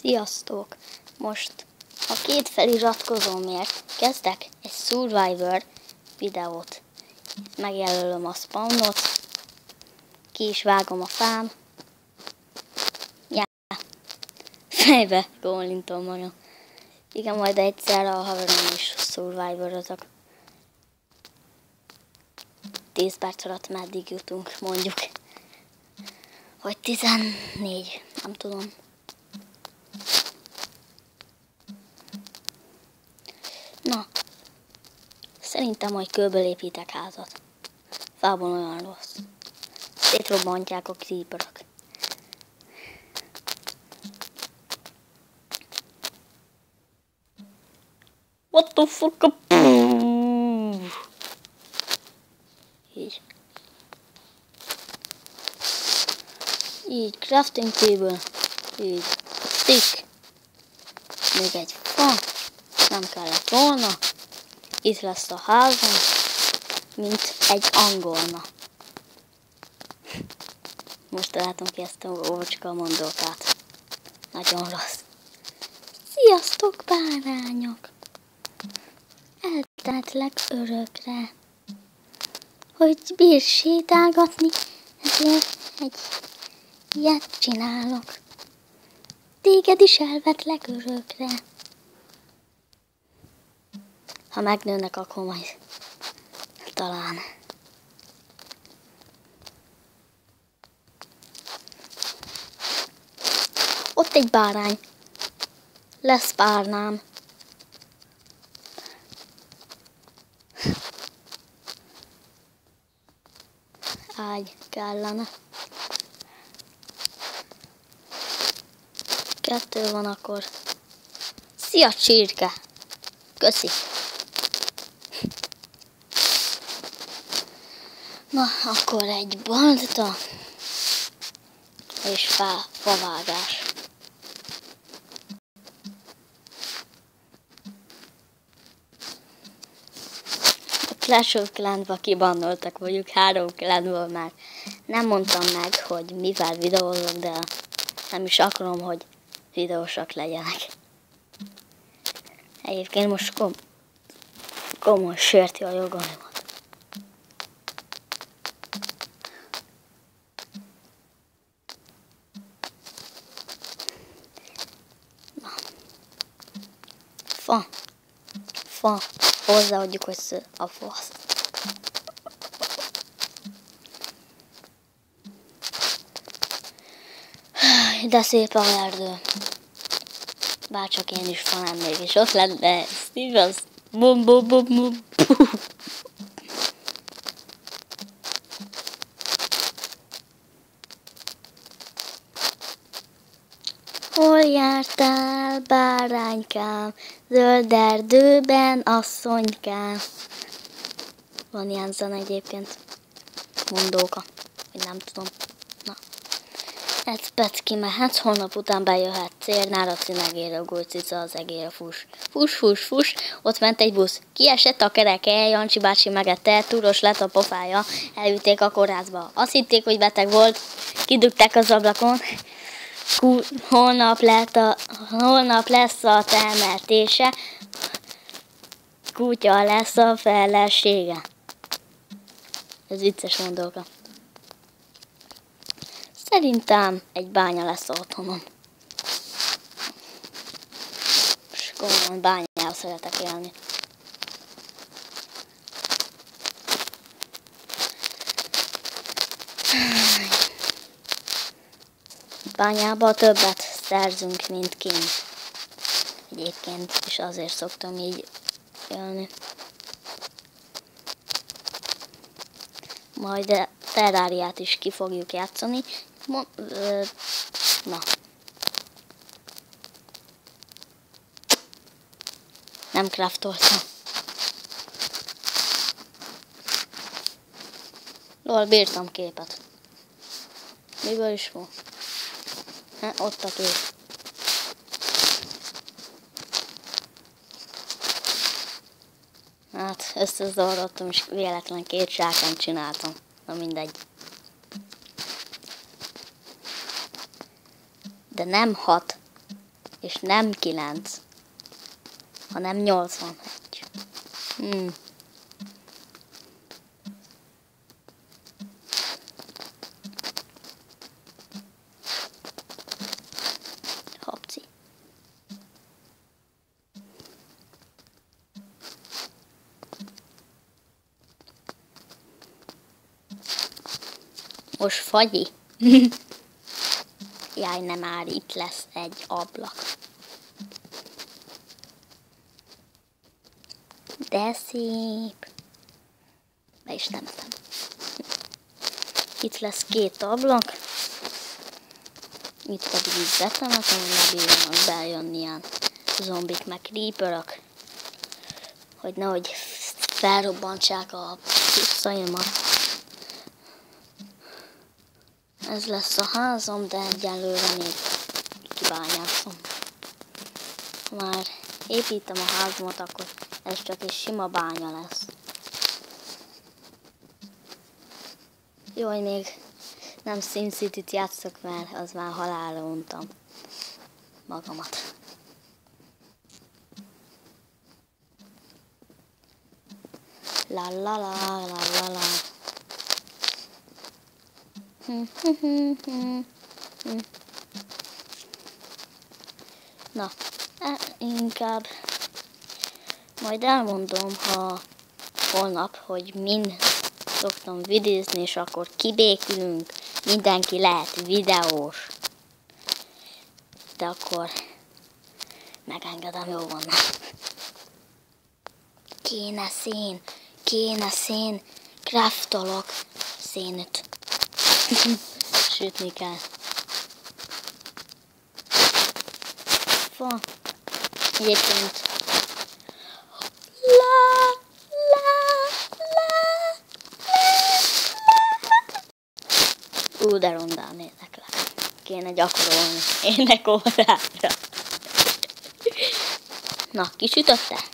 Sziasztok! Most a két feliratkozómért kezdek egy Survivor videót. Megjelölöm a spawnot, ki is vágom a fám. Ja, fejbe gólintom magam. Igen, majd egyszer a haverom is Survivorozok. 10 perc alatt meddig jutunk, mondjuk. Vagy 14, nem tudom. Na, szerintem majd kőből építek házat. Fából olyan rossz. Szétrobbantják a creeperök. What the fuck? Így. Így, crafting table. Így. Stick. Még egy fa. Nem kellett volna. Itt lesz a házam, mint egy angolna. Most találtam ki ezt a ócska mondókát. Nagyon rossz. Sziasztok, bárányok! Elteltlek örökre. Hogy bír sétálgatni, ezért egy ilyet csinálok. Téged is elvetlek örökre. Ha megnőnek, akkor majd talán. Ott egy bárány. Lesz párnám. Ágy kellene. Kettő van akkor. Szia, csirke! Köszi! Na, akkor egy balta és fá, favágás. A Clash of Clans-ba kibannoltak vagyunk, három clanból már nem mondtam meg, hogy mivel videózok, de nem is akarom, hogy videósak legyenek. Egyébként most kom komoly sérti a jogaimat. Fa. Fa. Hozzáadjuk össze a fasz. De szép a erdő. Bárcsak én is fa lennék, és ott lenne az bum bum bum bum. Hol jártál, báránykám, zöld erdőben, asszonykám? Van ilyen zene egyébként. Mondóka. Vagy nem tudom. Na. Ez Pecki mehetsz, holnap után bejöhet. Cérnál a cinegére, a gulcica az egére fus. Fus, fus, fus, ott ment egy busz. Kiesett a kereke, Jancsi bácsi megette, túros lett a pofája, elvitték a kórházba. Azt hitték, hogy beteg volt, kidugták az ablakon, holnap, lett a, holnap lesz a temetése, kutya lesz a felesége. Ez vicces mondóka. Szerintem egy bánya lesz otthonom. És komolyan bányába szeretek élni. Bányába többet szerzünk, mint kint. Egyébként is azért szoktam így élni. Majd Terráriát is ki fogjuk játszani. Mo ö, na. Nem craftoltam. Lol, bírtam képet. Miből is van? Hát, ott a kép. Hát, összezavarodtam, és véletlen két zsákon csináltam. Na mindegy. De nem hat. És nem 9, hanem 81. Hmm. Most fagyi. Jaj, nem már itt lesz egy ablak. De szép. Be is temetem. Itt lesz két ablak. Itt pedig így betemetem, hogy ne bírjanak bejönni ilyen zombik meg creeperök. Hogy nehogy felrobbantsák a puszaimat. Ez lesz a házam, de egyelőre még kibányászom. Már építem a házamat, akkor ez csak egy sima bánya lesz. Jó, hogy még nem SimCity-t játszok, mert az már halálra untam magamat. La la la la la la. Na, e, inkább majd elmondom, ha holnap, hogy min szoktam vidézni, és akkor kibékülünk, mindenki lehet videós. De akkor megengedem, jó van. Kéne szén, kéne szén, kraftolok szénüt. Sütni kell. Fa. Egyébként Ú, de rondán éneklek. Kéne gyakorolni énekórára. Na, kisütötte?